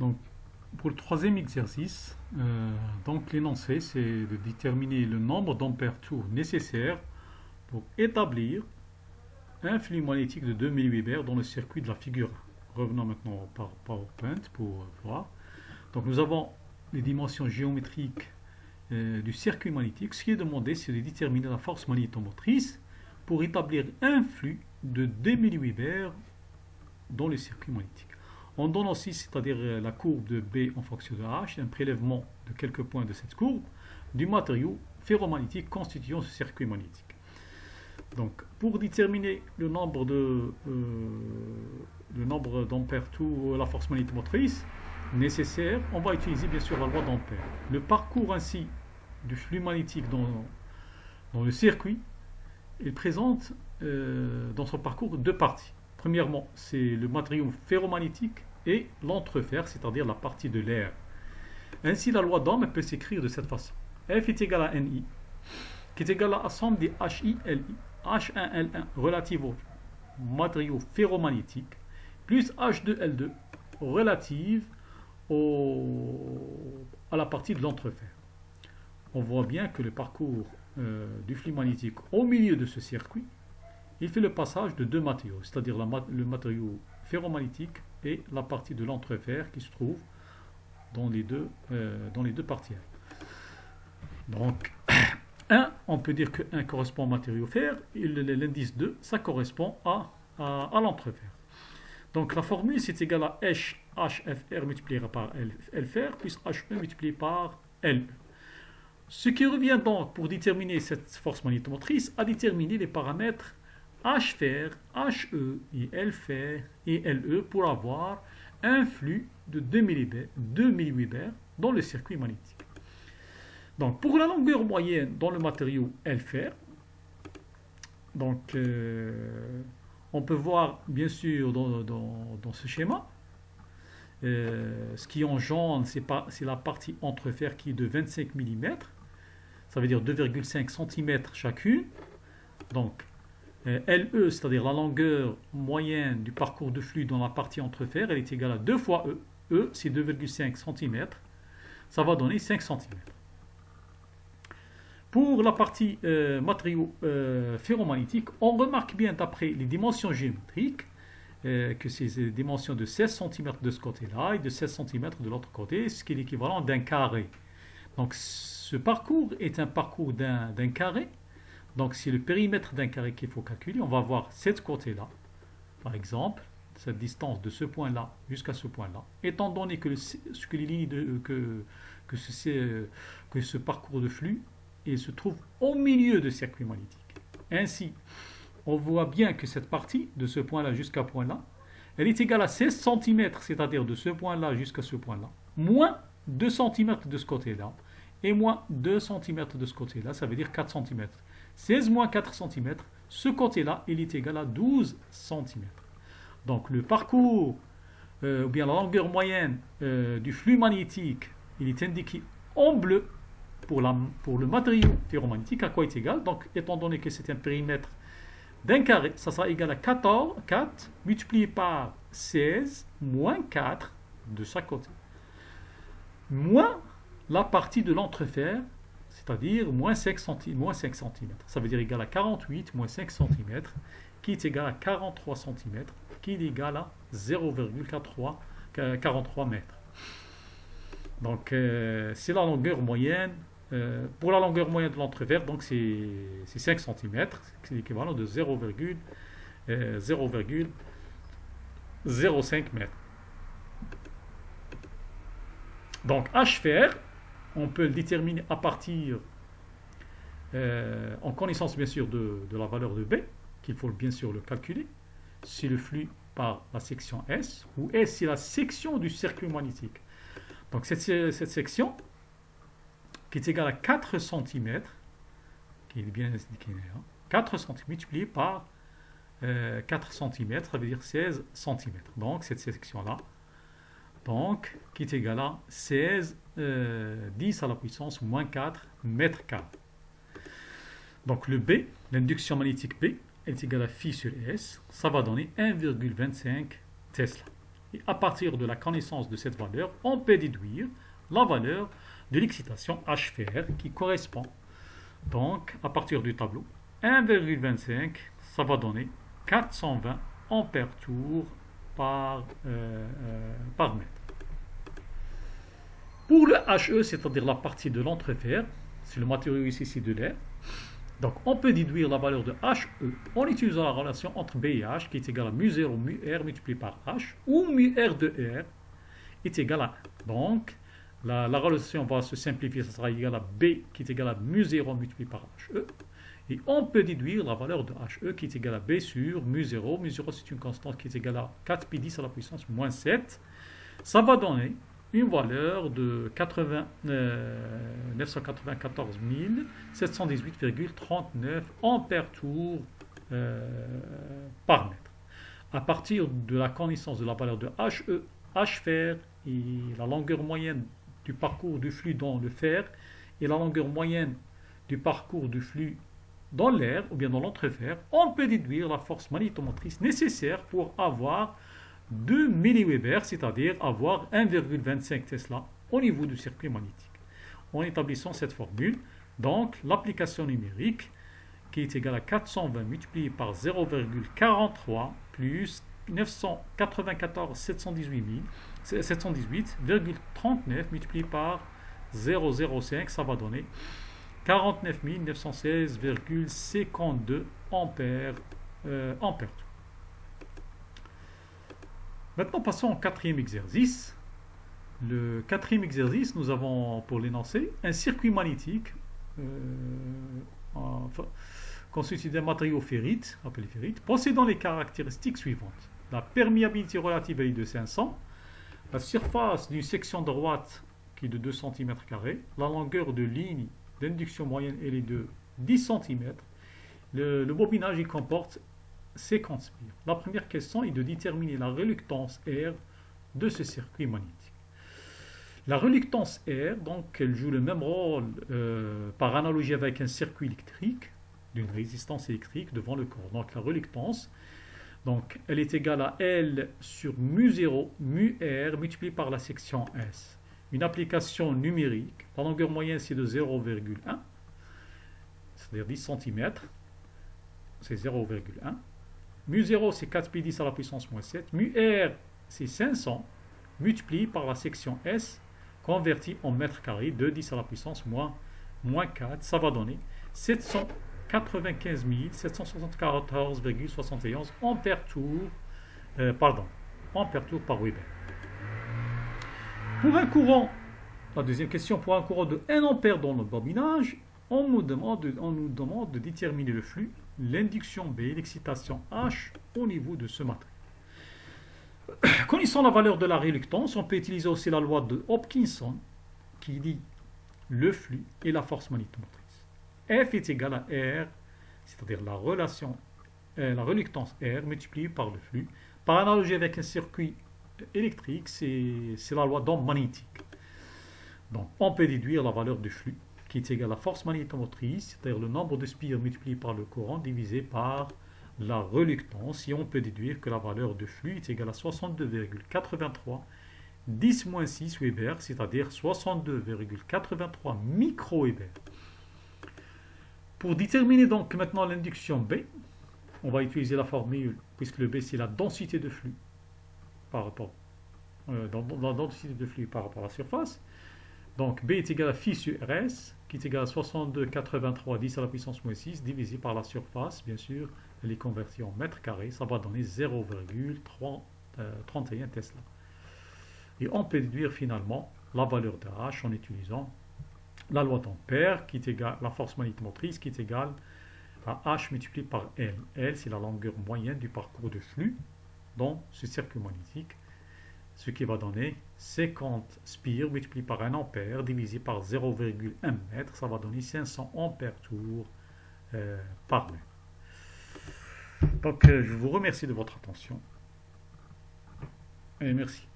Donc, pour le troisième exercice, euh, l'énoncé, c'est de déterminer le nombre d'ampères tours nécessaires pour établir un flux magnétique de 2000 Weber dans le circuit de la figure. Revenons maintenant par PowerPoint pour voir. Donc nous avons les dimensions géométriques euh, du circuit magnétique. Ce qui est demandé, c'est de déterminer la force magnétomotrice pour établir un flux de 2000 Weber dans le circuit magnétique. On donne aussi, c'est-à-dire euh, la courbe de B en fonction de H, un prélèvement de quelques points de cette courbe du matériau ferromagnétique constituant ce circuit magnétique. Donc, pour déterminer le nombre de euh, le nombre d'ampères tout la force magnétomotrice nécessaire, on va utiliser bien sûr la loi d'ampère. Le parcours ainsi du flux magnétique dans, dans le circuit, il présente euh, dans son parcours deux parties. Premièrement, c'est le matériau ferromagnétique et l'entrefer, c'est-à-dire la partie de l'air. Ainsi, la loi d'Ohm peut s'écrire de cette façon. F est égal à NI, qui est égal à la somme des HI, LI, H1L1 relative au matériau ferromagnétique, plus H2L2 relative à la partie de l'entrefer. On voit bien que le parcours euh, du flux magnétique au milieu de ce circuit il fait le passage de deux matériaux, c'est-à-dire le matériau ferromagnétique et la partie de l'entrefer qui se trouve dans les deux, euh, dans les deux parties. Donc, 1, on peut dire que 1 correspond au matériau fer, et l'indice 2, ça correspond à, à, l'entrefer. Donc la formule, c'est égal à H, HFR multiplié par LFR plus HE multiplié par LE. Ce qui revient donc, pour déterminer cette force magnétomotrice, à déterminer les paramètres H fer, HE et L fer et LE pour avoir un flux de 2 mW dans le circuit magnétique. Donc pour la longueur moyenne dans le matériau L fer, donc euh, on peut voir bien sûr dans, ce schéma, euh, ce qui engendre c'est la partie entre fer qui est de 25 mm, ça veut dire 2,5 cm chacune. Donc LE, c'est-à-dire la longueur moyenne du parcours de flux dans la partie entre fer, elle est égale à 2 fois E. E, c'est 2,5 cm. Ça va donner 5 cm. Pour la partie euh, matériaux euh, ferromagnétiques, on remarque bien d'après les dimensions géométriques que c'est des dimensions de 16 cm de ce côté-là et de 16 cm de l'autre côté, ce qui est l'équivalent d'un carré. Donc ce parcours est un parcours d'un carré donc, c'est le périmètre d'un carré qu'il faut calculer. On va voir cette côté-là, par exemple, cette distance de ce point-là jusqu'à ce point-là. Étant donné que, que que, que, ce, parcours de flux il se trouve au milieu de circuit magnétique. Ainsi, on voit bien que cette partie, de ce point-là jusqu'à ce point-là, elle est égale à 16 cm, c'est-à-dire de ce point-là jusqu'à ce point-là, moins 2 cm de ce côté-là, et moins 2 cm de ce côté-là, ça veut dire 4 cm. 16 moins 4 cm, ce côté-là, il est égal à 12 cm. Donc le parcours, euh, ou bien la longueur moyenne euh, du flux magnétique, il est indiqué en bleu pour, le matériau ferromagnétique, à quoi est égal Donc étant donné que c'est un périmètre d'un carré, ça sera égal à 14, 4 multiplié par 16 moins 4 de chaque côté. Moins la partie de l'entrefer c'est-à-dire moins 5, cm, moins 5 cm. Ça veut dire égal à 48 moins 5 cm, qui est égal à 43 cm, qui est égal à 0,43 43 mètres. Donc euh, c'est la longueur moyenne. Euh, pour la longueur moyenne de l'entrefer, donc c'est 5 cm, c'est l'équivalent de 0,05 euh, mètres. Donc H fer, on peut le déterminer à partir, euh, en connaissance bien sûr de, la valeur de B, qu'il faut bien sûr le calculer, c'est le flux par la section S, où S c'est la section du circuit magnétique. Donc cette, section, qui est égale à 4 cm, qui est bien indiqué, 4 cm multiplié par 4 euh, cm, ça veut dire 16 cm. Donc cette section-là, qui est égal à 16, 10 euh, à la puissance moins 4 mètres carrés. Donc le B, l'induction magnétique B, est égale à phi sur S. Ça va donner 1,25 Tesla. Et à partir de la connaissance de cette valeur, on peut déduire la valeur de l'excitation HFR qui correspond donc à partir du tableau 1,25 ça va donner 420 ampères tour par, euh, euh, par mètre. Pour le HE, c'est-à-dire la partie de l'entrefer, c'est le matériau ici de l'air, donc on peut déduire la valeur de HE en utilisant la relation entre B et H qui est égale à mu0 mu R multiplié par H ou mu R de R est égal à Donc la, relation va se simplifier, ça sera égal à B qui est égal à mu0 multiplié par HE. Et on peut déduire la valeur de HE qui est égale à B sur mu0. Mu0 c'est une constante qui est égale à 4 pi 10 à la puissance moins 7. Ça va donner une valeur de 80, 994 718,39 ampères tour euh, par mètre. À partir de la connaissance de la valeur de HE, H fer et la longueur moyenne du parcours du flux dans le fer et la longueur moyenne du parcours du flux dans l'air ou bien dans l'entrefer, on peut déduire la force magnétomotrice nécessaire pour avoir 2 milliweber, c'est-à-dire avoir 1,25 Tesla au niveau du circuit magnétique. En établissant cette formule, donc l'application numérique qui est égale à 420 multiplié par 0,43 plus 994 718,39 multiplié par 0,05, ça va donner 49 916,52 ampères, euh, ampères. Maintenant, passons au quatrième exercice. Le quatrième exercice, nous avons pour l'énoncé un circuit magnétique euh, constitué d'un matériau ferrite, appelé ferrite, possédant les caractéristiques suivantes. La perméabilité relative est de 500, la surface d'une section droite qui est de 2 cm, la longueur de ligne d'induction moyenne est de 10 cm, le, le bobinage il comporte 50 spires. La première question est de déterminer la reluctance R de ce circuit magnétique. La reluctance R, donc, elle joue le même rôle euh, par analogie avec un circuit électrique, d'une résistance électrique devant le corps. Donc la reluctance, donc, elle est égale à L sur mu0, mu R, multiplié par la section S. Une application numérique, la longueur moyenne c'est de 0,1, c'est-à-dire 10 cm, c'est 0,1. Mu 0, c'est 4 pi 10 à la puissance moins 7. Mu R, c'est 500, multiplié par la section S, converti en mètres carrés de 10 à la puissance moins, moins 4. Ça va donner 795 774,71 ampères tour, euh, pardon, ampères tour par Weber. Pour un courant, la deuxième question, pour un courant de 1 ampère dans le bobinage, on nous demande, on nous demande de déterminer le flux l'induction B, l'excitation H au niveau de ce matériau. Connaissant la valeur de la réluctance, on peut utiliser aussi la loi de Hopkinson qui dit le flux et la force magnétomotrice. F est égal à R, c'est-à-dire la relation, euh, la reluctance R multipliée par le flux. Par analogie avec un circuit électrique, c'est la loi d'onde magnétique. Donc, on peut déduire la valeur du flux qui est égal à la force magnétomotrice, c'est-à-dire le nombre de spires multiplié par le courant divisé par la reluctance. Et on peut déduire que la valeur de flux est égale à 62,83 10-6 Weber, c'est-à-dire 62,83 micro-Weber. Pour déterminer donc maintenant l'induction B, on va utiliser la formule, puisque le B c'est la densité de flux par rapport, euh, la densité de flux par rapport à la surface. Donc B est égal à phi sur RS, qui est égal à 62,83 10 à la puissance moins 6, divisé par la surface, bien sûr, elle est convertie en mètres carrés, ça va donner 0,31 euh, Tesla. Et on peut déduire finalement la valeur de H en utilisant la loi d'Ampère, qui la force magnétomotrice, qui est égale à H multiplié par L. L, c'est la longueur moyenne du parcours de flux dans ce circuit magnétique ce qui va donner 50 spires multiplié par 1 ampère divisé par 0,1 mètre, ça va donner 500 ampères tour euh, par mètre. Donc euh, je vous remercie de votre attention et merci.